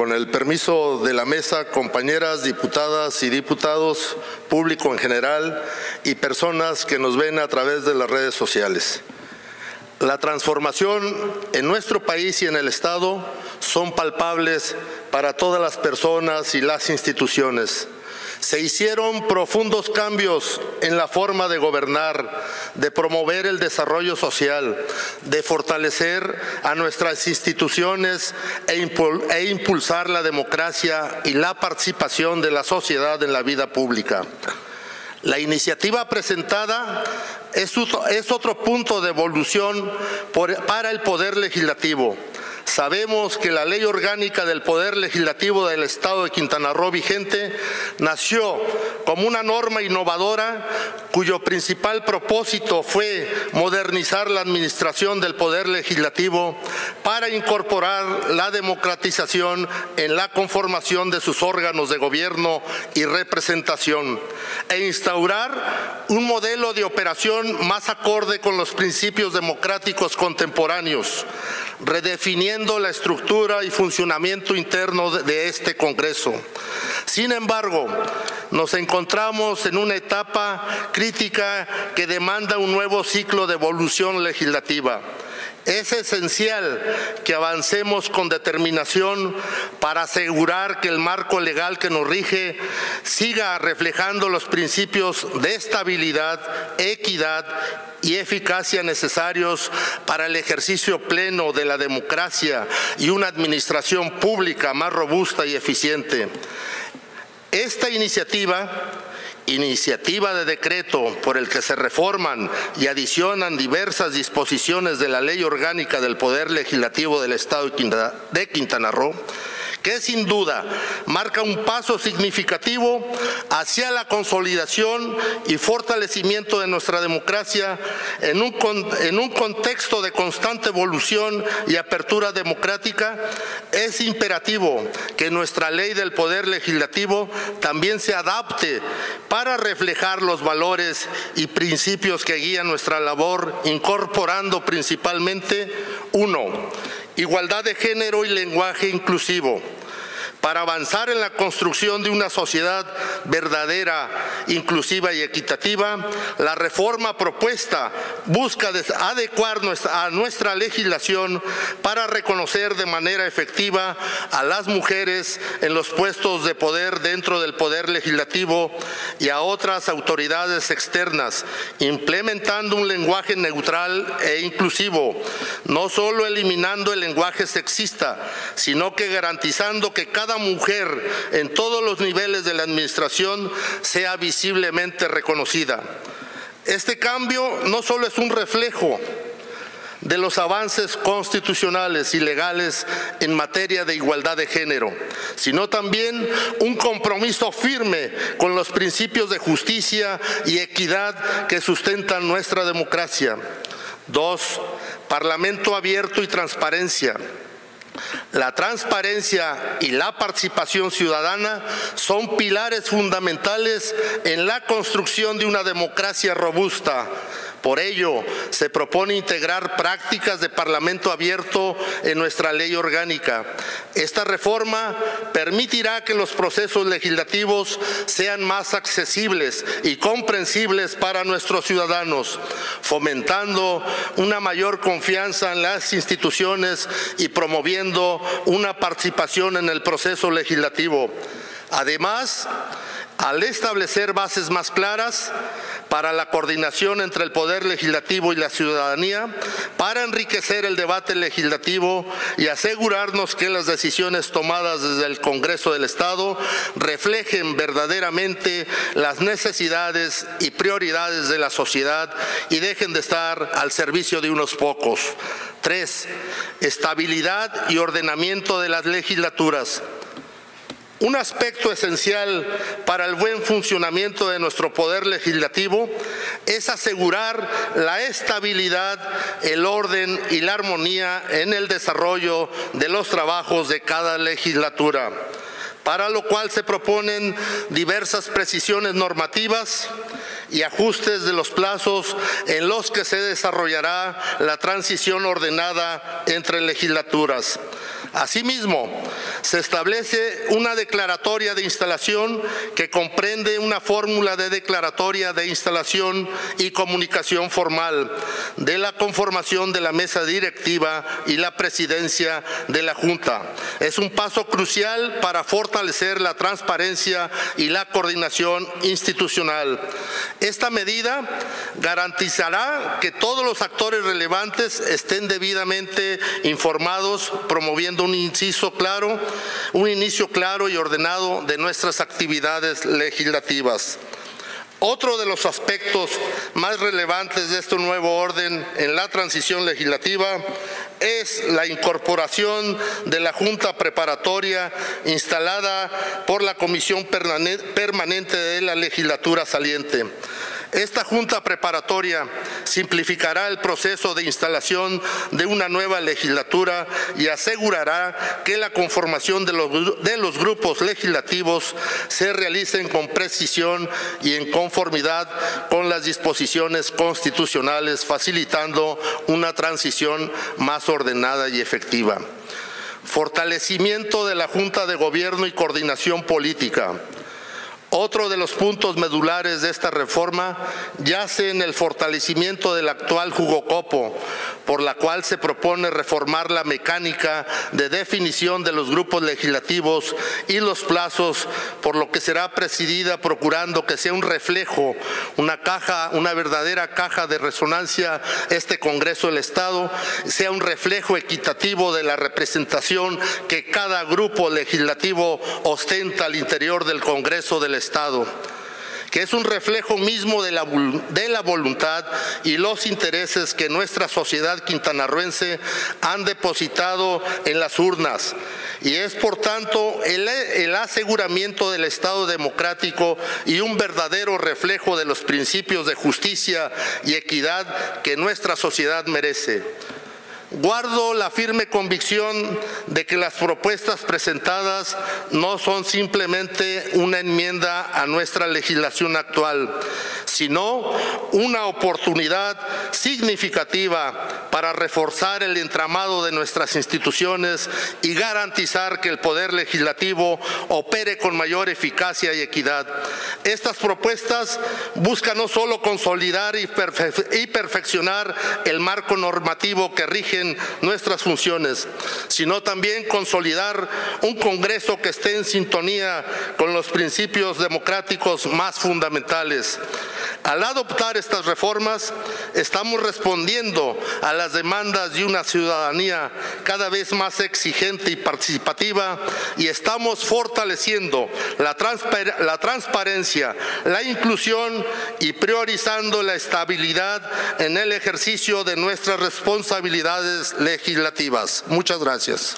Con el permiso de la mesa, compañeras diputadas y diputados, público en general y personas que nos ven a través de las redes sociales. La transformación en nuestro país y en el Estado son palpables para todas las personas y las instituciones. Se hicieron profundos cambios en la forma de gobernar, de promover el desarrollo social, de fortalecer a nuestras instituciones e, e, impulsar la democracia y la participación de la sociedad en la vida pública. La iniciativa presentada es, otro punto de evolución para el Poder Legislativo Sabemos que la ley orgánica del Poder Legislativo del Estado de Quintana Roo vigente nació como una norma innovadora cuyo principal propósito fue modernizar la administración del Poder Legislativo para incorporar la democratización en la conformación de sus órganos de gobierno y representación e instaurar un modelo de operación más acorde con los principios democráticos contemporáneos, redefiniendo la estructura y funcionamiento interno de este Congreso. Sin embargo, nos encontramos en una etapa crítica que demanda un nuevo ciclo de evolución legislativa. Es esencial que avancemos con determinación para asegurar que el marco legal que nos rige siga reflejando los principios de estabilidad, equidad y eficacia necesarios para el ejercicio pleno de la democracia y una administración pública más robusta y eficiente. Esta iniciativa iniciativa de decreto por el que se reforman y adicionan diversas disposiciones de la Ley Orgánica del Poder Legislativo del Estado de Quintana Roo, que sin duda marca un paso significativo hacia la consolidación y fortalecimiento de nuestra democracia en un, contexto de constante evolución y apertura democrática, es imperativo que nuestra ley del Poder Legislativo también se adapte para reflejar los valores y principios que guían nuestra labor, incorporando principalmente, uno, igualdad de género y lenguaje inclusivo para avanzar en la construcción de una sociedad verdadera, inclusiva y equitativa, la reforma propuesta busca adecuar a nuestra legislación para reconocer de manera efectiva a las mujeres en los puestos de poder dentro del poder legislativo y a otras autoridades externas, implementando un lenguaje neutral e inclusivo, no solo eliminando el lenguaje sexista, sino que garantizando que cada mujer en todos los niveles de la administración sea visiblemente reconocida. Este cambio no solo es un reflejo de los avances constitucionales y legales en materia de igualdad de género, sino también un compromiso firme con los principios de justicia y equidad que sustentan nuestra democracia. Dos, Parlamento abierto y transparencia. La transparencia y la participación ciudadana son pilares fundamentales en la construcción de una democracia robusta por ello, se propone integrar prácticas de parlamento abierto en nuestra ley orgánica. Esta reforma permitirá que los procesos legislativos sean más accesibles y comprensibles para nuestros ciudadanos, fomentando una mayor confianza en las instituciones y promoviendo una participación en el proceso legislativo. Además, al establecer bases más claras para la coordinación entre el Poder Legislativo y la ciudadanía, para enriquecer el debate legislativo y asegurarnos que las decisiones tomadas desde el Congreso del Estado reflejen verdaderamente las necesidades y prioridades de la sociedad y dejen de estar al servicio de unos pocos. Tres, estabilidad y ordenamiento de las legislaturas. Un aspecto esencial para el buen funcionamiento de nuestro poder legislativo es asegurar la estabilidad, el orden y la armonía en el desarrollo de los trabajos de cada legislatura, para lo cual se proponen diversas precisiones normativas y ajustes de los plazos en los que se desarrollará la transición ordenada entre legislaturas. Asimismo, se establece una declaratoria de instalación que comprende una fórmula de declaratoria de instalación y comunicación formal de la conformación de la mesa directiva y la presidencia de la Junta. Es un paso crucial para fortalecer la transparencia y la coordinación institucional. Esta medida garantizará que todos los actores relevantes estén debidamente informados, promoviendo un inciso claro, un inicio claro y ordenado de nuestras actividades legislativas. Otro de los aspectos más relevantes de este nuevo orden en la transición legislativa es la incorporación de la Junta Preparatoria instalada por la Comisión Permanente de la Legislatura saliente. Esta Junta Preparatoria simplificará el proceso de instalación de una nueva legislatura y asegurará que la conformación de los, grupos legislativos se realicen con precisión y en conformidad con las disposiciones constitucionales, facilitando una transición más ordenada y efectiva. Fortalecimiento de la Junta de Gobierno y Coordinación Política otro de los puntos medulares de esta reforma yace en el fortalecimiento del actual jugocopo, por la cual se propone reformar la mecánica de definición de los grupos legislativos y los plazos, por lo que será presidida procurando que sea un reflejo, una caja, una verdadera caja de resonancia este Congreso del Estado, sea un reflejo equitativo de la representación que cada grupo legislativo ostenta al interior del Congreso del Estado que es un reflejo mismo de la, de la, voluntad y los intereses que nuestra sociedad quintanarruense han depositado en las urnas. Y es, por tanto, el, el aseguramiento del Estado democrático y un verdadero reflejo de los principios de justicia y equidad que nuestra sociedad merece. Guardo la firme convicción de que las propuestas presentadas no son simplemente una enmienda a nuestra legislación actual, sino una oportunidad significativa para reforzar el entramado de nuestras instituciones y garantizar que el Poder Legislativo opere con mayor eficacia y equidad. Estas propuestas buscan no solo consolidar y, perfeccionar el marco normativo que rige nuestras funciones, sino también consolidar un Congreso que esté en sintonía con los principios democráticos más fundamentales. Al adoptar estas reformas, estamos respondiendo a las demandas de una ciudadanía cada vez más exigente y participativa y estamos fortaleciendo la, transparencia, la inclusión y priorizando la estabilidad en el ejercicio de nuestras responsabilidades legislativas. Muchas gracias.